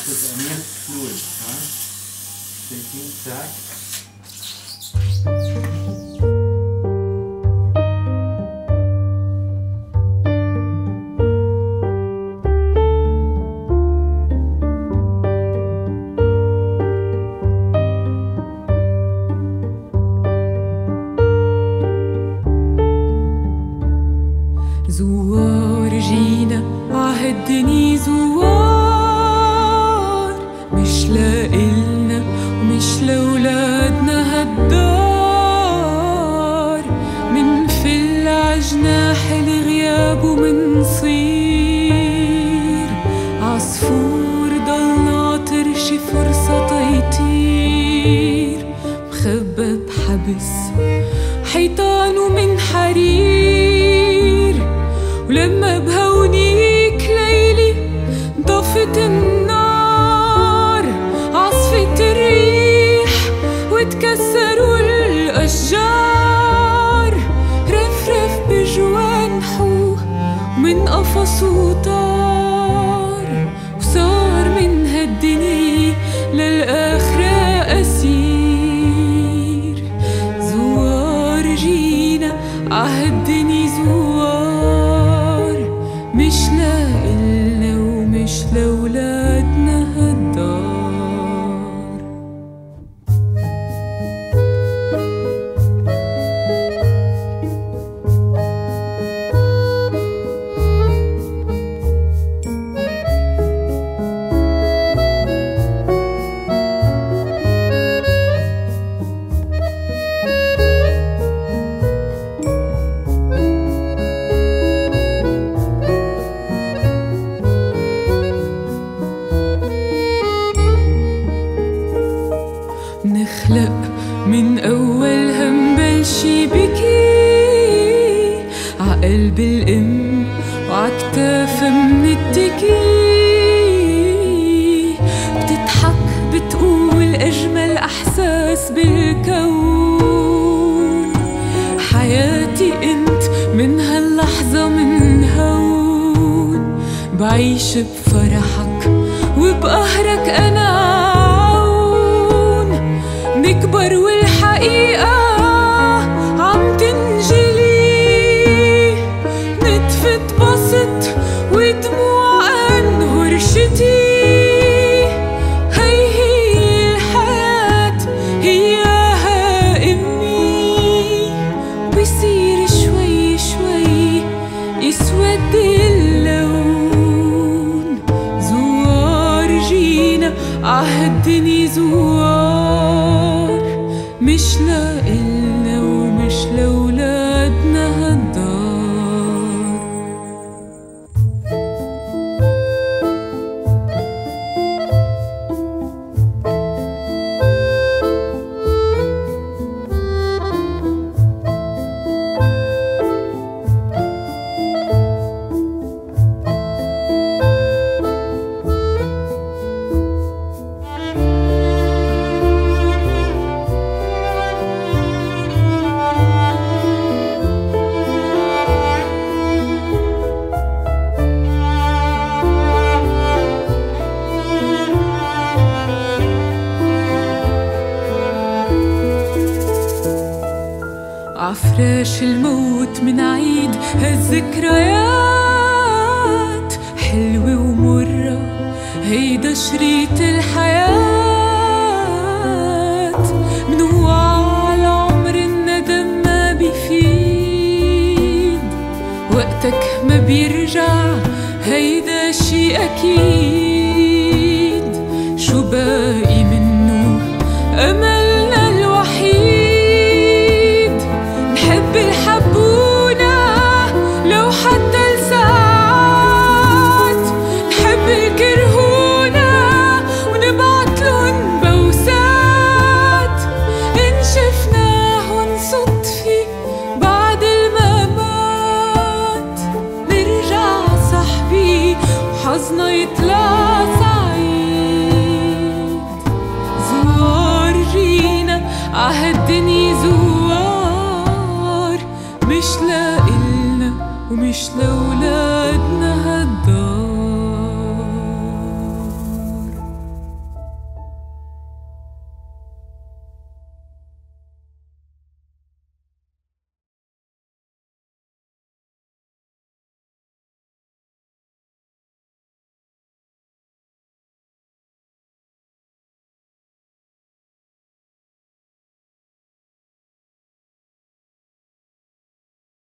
o cruzamento fluido, tá? Tem que entrar بحبس حيطانه من حرير. ولما بهونيك ليلي ضفت النار. عصفت الريح وتكسروا الأشجار. رفرف بجوانحه ومن قفصه طار وصار من هالدنيا للآخرة جينا نخلق من أول هم بلشي بكي. عقلب الأم وعكتاف منتكي. بتضحك بتقول أجمل أحساس بالكون. حياتي أنت من هاللحظة من هون. بعيش بفرحك وبقهرك أنا زوار مش لإلنا ومش لولادنا عفراش الموت من عيد هالذكريات حلوة ومرة هيدا شريط الحياة. من على عمر الندم ما بيفيد. وقتك ما بيرجع هيدا شي أكيد. شو باقي منه؟ أمل حضنه يطلع سعيد زوار جينا عهالدنيا زوار مش لإلنا ومش لولادنا